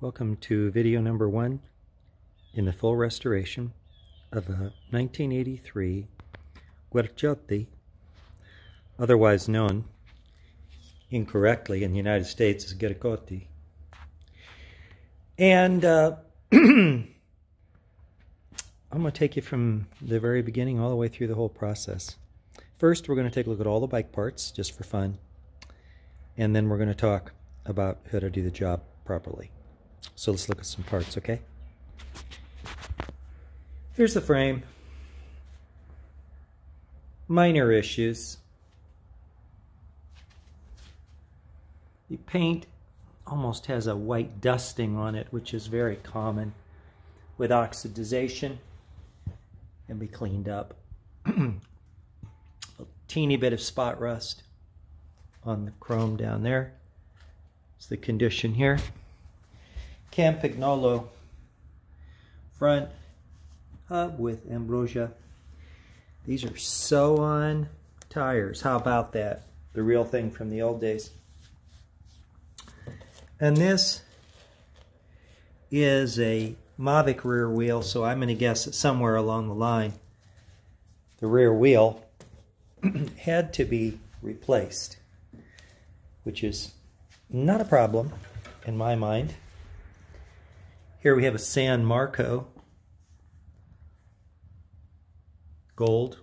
Welcome to video number one in the full restoration of a 1983 Guerciotti, otherwise known incorrectly in the United States as Guercotti. And uh, I'm going to take you from the very beginning all the way through the whole process. First, we're going to take a look at all the bike parts just for fun. And then we're going to talk about how to do the job properly. So let's look at some parts, okay? Here's the frame. Minor issues. The paint almost has a white dusting on it, which is very common with oxidization and be cleaned up. a teeny bit of spot rust on the chrome down there. It's the condition here. Campagnolo front hub with Ambrosio. These are sew-on tires. How about that? The real thing from the old days. And this is a Mavic rear wheel, so I'm going to guess that somewhere along the line the rear wheel had to be replaced, which is not a problem in my mind. Here we have a San Marco gold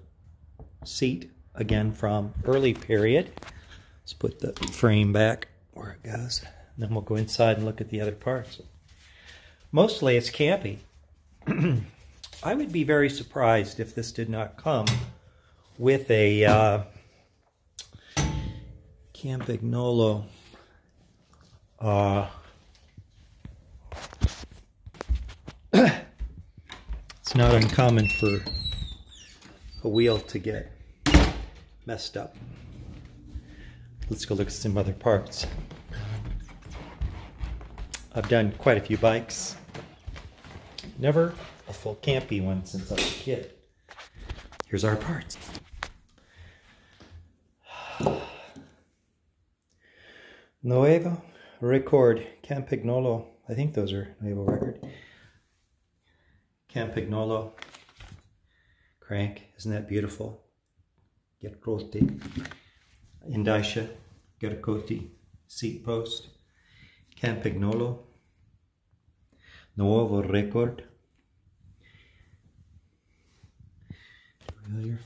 seat, again from early period. Let's put the frame back where it goes. And Then we'll go inside and look at the other parts. Mostly it's campy. I would be very surprised if this did not come with a uh, Campagnolo uh, not uncommon for a wheel to get messed up. Let's go look at some other parts. I've done quite a few bikes. Never a full campy one since I was a kid. Here's our parts. Nuevo Record Campagnolo. I think those are Nuevo Record. Campagnolo crank. Isn't that beautiful? Guercotti. Indicia Guercotti seat post. Campagnolo. Nuevo Record. Familiar.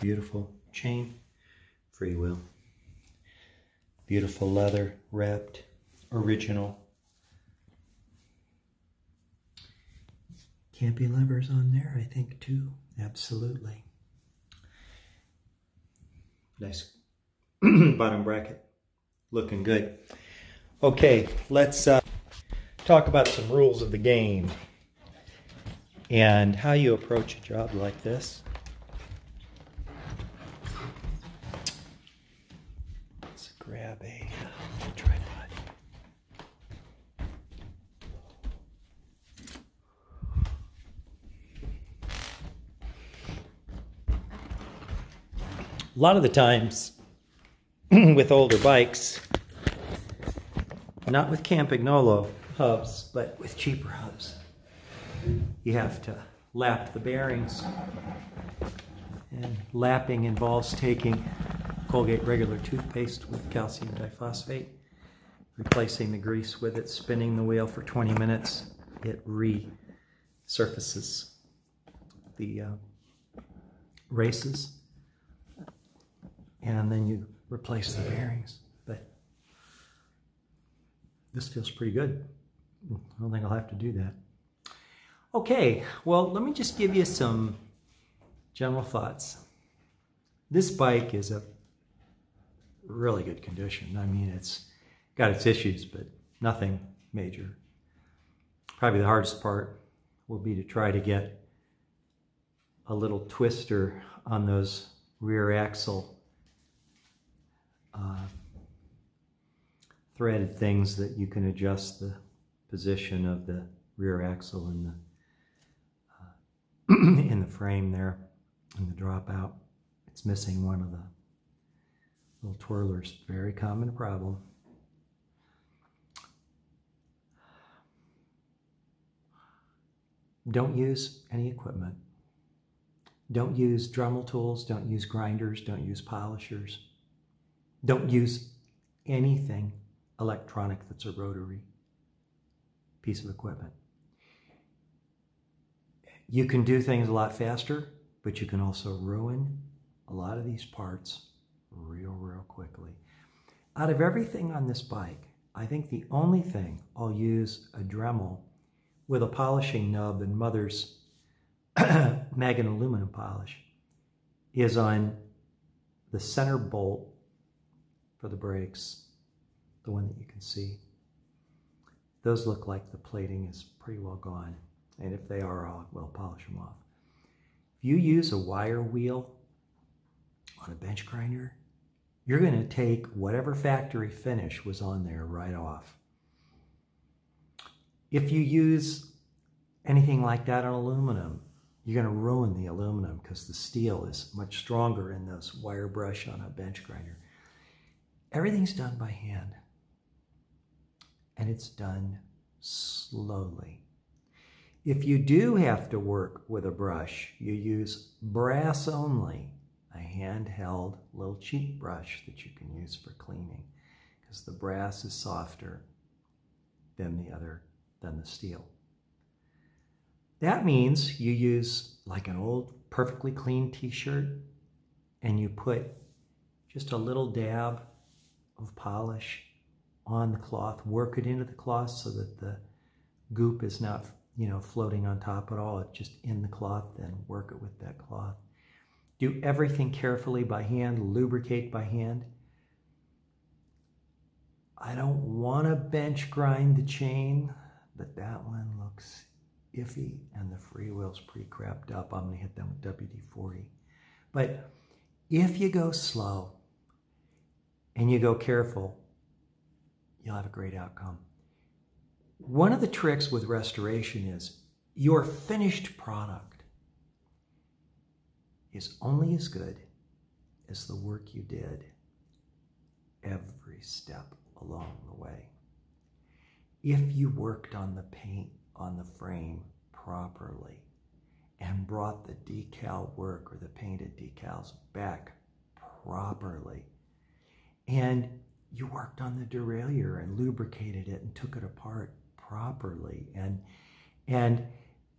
Beautiful chain. Free wheel. Beautiful leather wrapped. Original. Campy levers on there, I think, too. Absolutely. Nice bottom bracket. Looking good. Okay, let's uh, talk about some rules of the game and how you approach a job like this. Let's grab a tripod. A lot of the times with older bikes, not with Campagnolo hubs, but with cheaper hubs. You have to lap the bearings. And lapping involves taking Colgate regular toothpaste with calcium diphosphate, replacing the grease with it, spinning the wheel for 20 minutes. It resurfaces the uh, races. And then you replace the bearings. But this feels pretty good. I don't think I'll have to do that. Okay, well, let me just give you some general thoughts. This bike is a really good condition. I mean, it's got its issues, but nothing major. Probably the hardest part will be to try to get a little twister on those rear axle threaded things that you can adjust the position of the rear axle in the uh, in the frame there in the dropout. It's missing one of the little twirlers. Very common problem. Don't use any equipment. Don't use Dremel tools. Don't use grinders. Don't use polishers. Don't use anything electronic that's a rotary piece of equipment. You can do things a lot faster, but you can also ruin a lot of these parts real, real quickly. Out of everything on this bike, I think the only thing I'll use a Dremel with a polishing nub and Mother's magnet aluminum polish is on the center bolt for the brakes, the one that you can see. Those look like the plating is pretty well gone. And if they are, I'll well polish them off. If you use a wire wheel on a bench grinder, you're going to take whatever factory finish was on there right off. If you use anything like that on aluminum, you're going to ruin the aluminum because the steel is much stronger in this wire brush on a bench grinder. Everything's done by hand, and it's done slowly. If you do have to work with a brush, you use brass only, a handheld little cheap brush that you can use for cleaning because the brass is softer than the other, than the steel. That means you use like an old perfectly clean t-shirt and you put just a little dab of polish on the cloth, work it into the cloth so that the goop is not, you know, floating on top at all. It's just in the cloth, then work it with that cloth. Do everything carefully by hand, lubricate by hand. I don't want to bench grind the chain, but that one looks iffy and the free freewheel's pretty crapped up. I'm going to hit them with WD-40. But if you go slow and you go careful, you'll have a great outcome. One of the tricks with restoration is your finished product is only as good as the work you did every step along the way. If you worked on the paint on the frame properly and brought the decal work or the painted decals back properly. And you worked on the derailleur and lubricated it and took it apart properly and and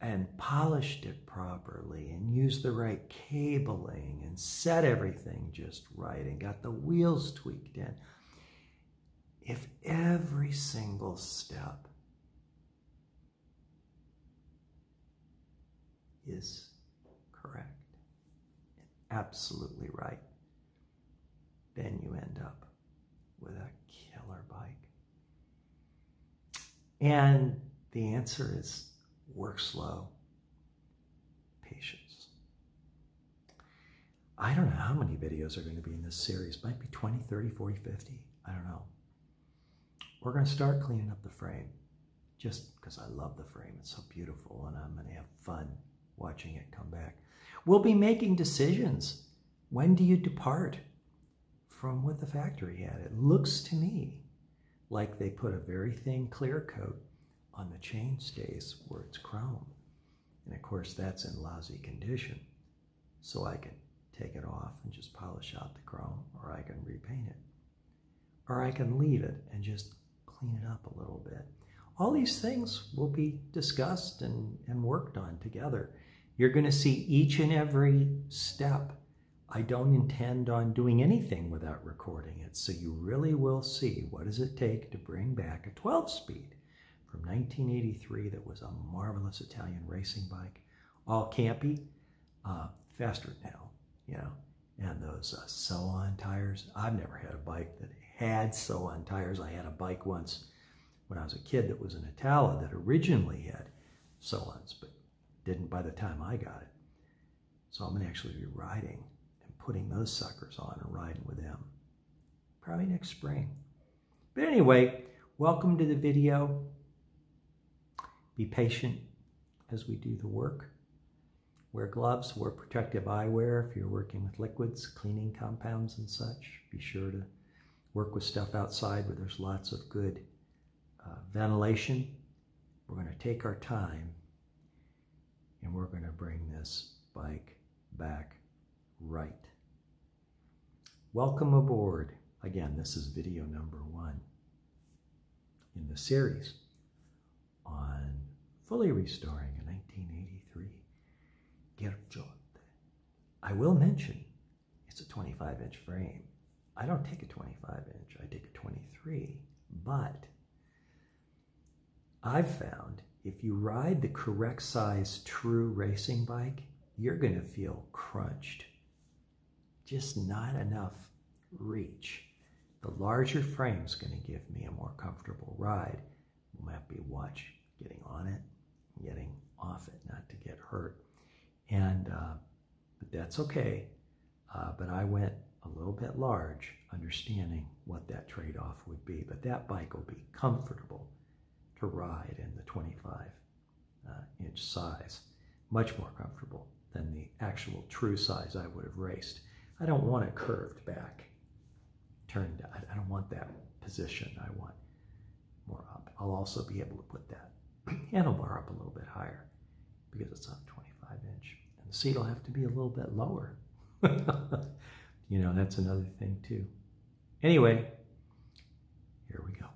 and polished it properly and used the right cabling and set everything just right and got the wheels tweaked in. If every single step is correct, absolutely right, then you end up with a killer bike. And the answer is work slow, patience. I don't know how many videos are going to be in this series. Might be 20, 30, 40, 50. I don't know. We're going to start cleaning up the frame just because I love the frame. It's so beautiful and I'm going to have fun watching it come back. We'll be making decisions. When do you depart from what the factory had? It looks to me like they put a very thin clear coat on the chain stays where it's chrome. And of course, that's in lousy condition. So I can take it off and just polish out the chrome, or I can repaint it. Or I can leave it and just clean it up a little bit. All these things will be discussed and, and worked on together. You're going to see each and every step. I don't intend on doing anything without recording it, so you really will see what does it take to bring back a 12-speed from 1983 that was a marvelous Italian racing bike, all campy, uh, faster now, you know, and those uh, sew-on tires. I've never had a bike that had sew-on tires. I had a bike once when I was a kid that was an Itala that originally had sew-ons, but didn't by the time I got it. So I'm going to actually be riding putting those suckers on and riding with them. Probably next spring. But anyway, welcome to the video. Be patient as we do the work. Wear gloves, wear protective eyewear if you're working with liquids, cleaning compounds and such. Be sure to work with stuff outside where there's lots of good uh, ventilation. We're going to take our time and we're going to bring this bike back right. Welcome aboard. Again, this is video number one in the series on fully restoring a 1983 Guerciotti. I will mention it's a 25 inch frame. I don't take a 25 inch, I take a 23, but I've found if you ride the correct size true racing bike, you're going to feel crunched. Just not enough reach. The larger frame is going to give me a more comfortable ride. We'll have to watch getting on it, getting off it, not to get hurt. And uh, but that's okay. Uh, but I went a little bit large, understanding what that trade-off would be. But that bike will be comfortable to ride in the 25 uh, inch size. Much more comfortable than the actual true size I would have raced. I don't want it curved back, turned, I don't want that position. I want more up. I'll also be able to put that handlebar up a little bit higher because it's on 25 inch. And the seat will have to be a little bit lower. you know, that's another thing too. Anyway, here we go.